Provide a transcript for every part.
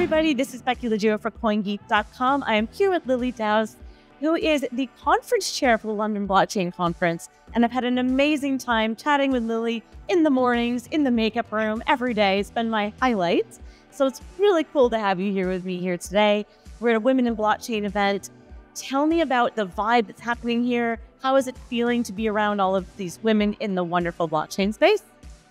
everybody. This is Becky Liggero for CoinGeek.com. I am here with Lilly Douse, who is the conference chair for the London Blockchain Conference. And I've had an amazing time chatting with Lilly in the mornings, in the makeup room, every day. It's been my highlight. So it's really cool to have you here with me here today. We're at a Women in Blockchain event. Tell me about the vibe that's happening here. How is it feeling to be around all of these women in the wonderful blockchain space?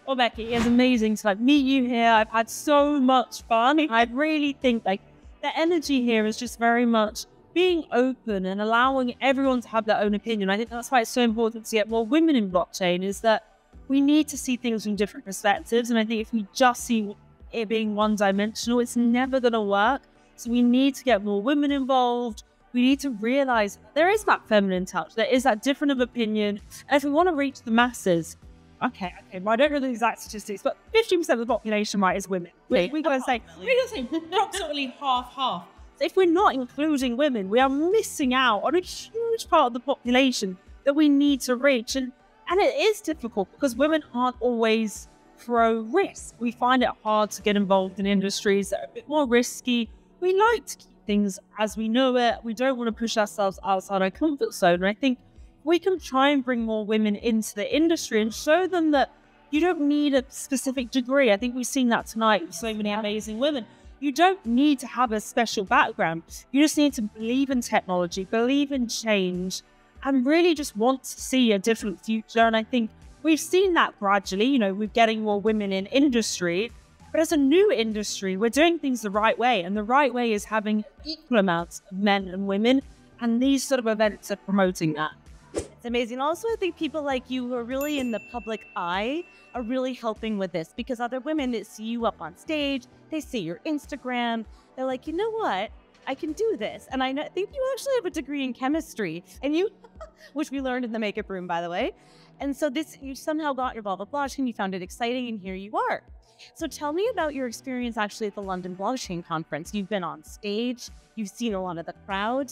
Well, Becky, it's amazing to like meet you here. I've had so much fun. I really think like the energy here is just very much being open and allowing everyone to have their own opinion. I think that's why it's so important to get more women in blockchain is that we need to see things from different perspectives. And I think if we just see it being one dimensional, it's never going to work. So we need to get more women involved. We need to realize there is that feminine touch, there is that different of opinion. And if we want to reach the masses, okay, okay, well, I don't know the exact statistics, but 15% of the population, right, is women. We, we gotta say, we gotta say approximately half, half. So if we're not including women, we are missing out on a huge part of the population that we need to reach. And, and it is difficult because women aren't always pro risk. We find it hard to get involved in industries that are a bit more risky. We like to keep things as we know it. We don't want to push ourselves outside our comfort zone. And I think we can try and bring more women into the industry and show them that you don't need a specific degree. I think we've seen that tonight with so many amazing women. You don't need to have a special background. You just need to believe in technology, believe in change, and really just want to see a different future. And I think we've seen that gradually. You know, we're getting more women in industry, but as a new industry, we're doing things the right way. And the right way is having equal amounts of men and women. And these sort of events are promoting that. It's amazing. Also, I think people like you who are really in the public eye are really helping with this because other women that see you up on stage, they see your Instagram, they're like, you know what? I can do this. And I think you actually have a degree in chemistry, and you, which we learned in the makeup room, by the way. And so this, you somehow got involved with blockchain, you found it exciting, and here you are. So tell me about your experience actually at the London Blockchain Conference. You've been on stage, you've seen a lot of the crowd.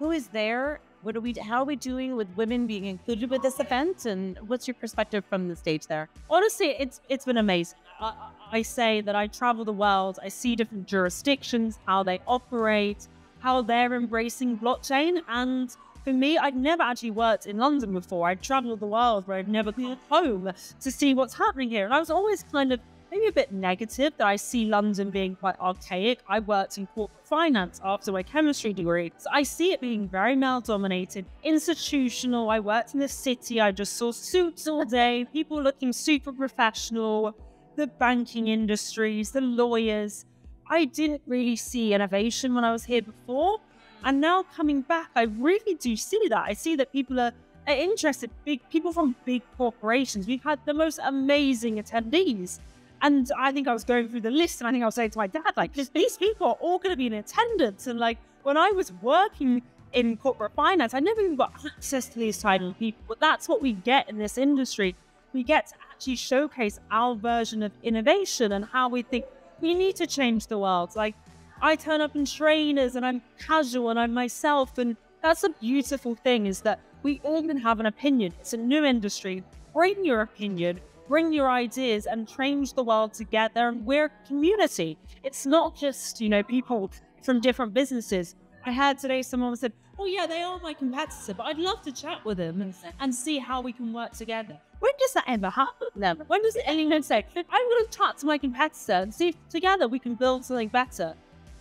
Who is there? What are we? How are we doing with women being included with this event? And what's your perspective from the stage there? Honestly, it's it's been amazing. I, I say that I travel the world. I see different jurisdictions, how they operate, how they're embracing blockchain, and for me, I'd never actually worked in London before. I'd traveled the world, but I'd never come home to see what's happening here. And I was always kind of maybe a bit negative that I see London being quite archaic. I worked in corporate finance after my chemistry degree. So I see it being very male dominated, institutional. I worked in the city. I just saw suits all day, people looking super professional, the banking industries, the lawyers. I didn't really see innovation when I was here before. And now coming back, I really do see that. I see that people are, are interested, big people from big corporations. We've had the most amazing attendees. And I think I was going through the list and I think I was saying to my dad, like, these people are all going to be in attendance. And like, when I was working in corporate finance, I never even got access to these type of people. But that's what we get in this industry. We get to actually showcase our version of innovation and how we think we need to change the world. Like, I turn up in trainers and I'm casual and I'm myself. And that's a beautiful thing is that we all can have an opinion. It's a new industry. Bring your opinion bring your ideas and change the world together. And we're a community. It's not just, you know, people from different businesses. I heard today someone said, Oh, yeah, they are my competitor, but I'd love to chat with them and, see how we can work together. When does that ever happen? Never. When does anyone say, I'm going to chat to my competitor and see if together we can build something better?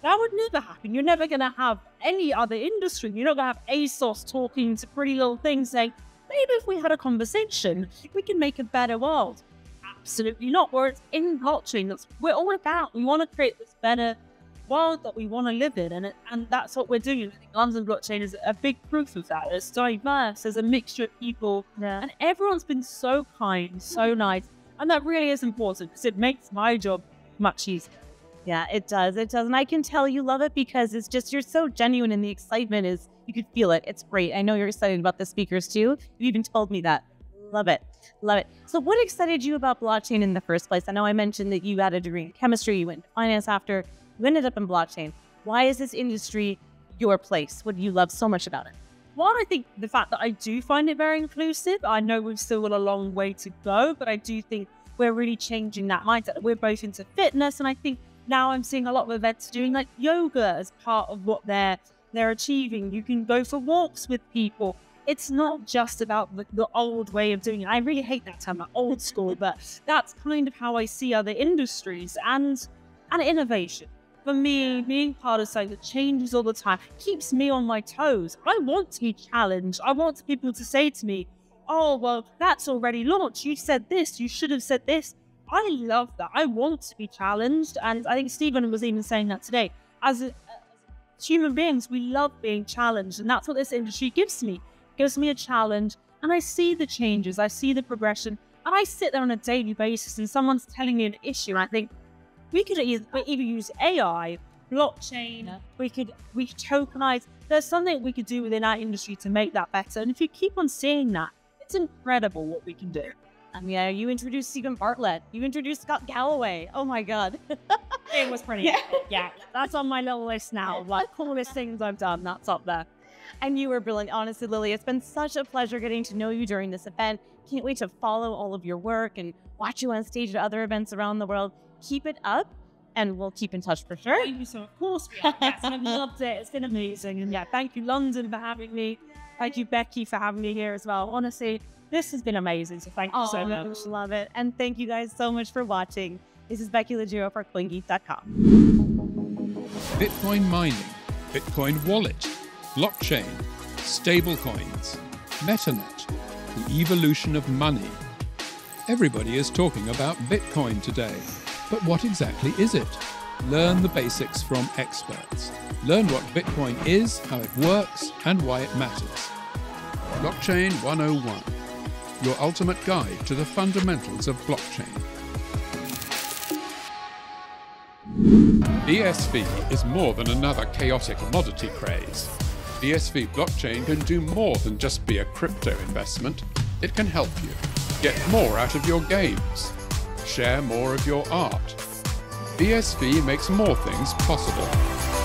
That would never happen. You're never going to have any other industry. You're not going to have ASOS talking to pretty little things saying, maybe if we had a conversation, we can make a better world. Absolutely not. We're in blockchain. That's we're all about. We want to create this better world that we want to live in, and it, and that's what we're doing. I think London blockchain is a big proof of that. It's diverse. There's a mixture of people, yeah. and everyone's been so kind, so mm. nice, and that really is important because it makes my job much easier. Yeah, it does. It does. And I can tell you love it because it's just, you're so genuine and the excitement is, you could feel it. It's great. I know you're excited about the speakers too. You even told me that. Love it. Love it. So, what excited you about blockchain in the first place? I know I mentioned that you got a degree in chemistry, you went to finance after, you ended up in blockchain. Why is this industry your place? What do you love so much about it? Well, I think the fact that I do find it very inclusive. I know we've still got a long way to go, but I do think we're really changing that mindset. We're both into fitness, and I think Now I'm seeing a lot of events doing like yoga as part of what they're they're achieving. You can go for walks with people. It's not just about the, the old way of doing it. I really hate that term, like old school, but that's kind of how I see other industries and and innovation. For me, being part of something that changes all the time keeps me on my toes. I want to be challenged. I want people to say to me, oh, well, that's already launched. You said this. You should have said this. I love that. I want to be challenged. And I think Steven was even saying that today. As, a, as human beings, we love being challenged. And that's what this industry gives me. Gives me a challenge. And I see the changes. I see the progression. And I sit there on a daily basis and someone's telling me an issue. And I think we could either, either use AI, blockchain, yeah. we could we could tokenize. There's something we could do within our industry to make that better. And if you keep on seeing that, it's incredible what we can do. And yeah, you introduced Steven Bartlett. You introduced Scott Galloway. Oh my God. it was pretty. Yeah. yeah, that's on my little list now. Like coolest things I've done. That's up there. And you were brilliant. Honestly, Lilly, it's been such a pleasure getting to know you during this event. Can't wait to follow all of your work and watch you on stage at other events around the world. Keep it up and we'll keep in touch for sure. Thank you so Of course we have. Yes, I've loved it. It's been amazing. And yeah, thank you, London, for having me. Thank you, Becky, for having me here as well. Honestly, this has been amazing. So thank you oh, so much. Love it. And thank you guys so much for watching. This is Becky Liggero for CoinGeek.com. Bitcoin mining, Bitcoin wallet, blockchain, stablecoins, MetaNet, the evolution of money. Everybody is talking about Bitcoin today. But what exactly is it? Learn the basics from experts. Learn what Bitcoin is, how it works, and why it matters. Blockchain 101 Your ultimate guide to the fundamentals of blockchain. BSV is more than another chaotic commodity craze. BSV blockchain can do more than just be a crypto investment. It can help you get more out of your games, share more of your art, BSV makes more things possible.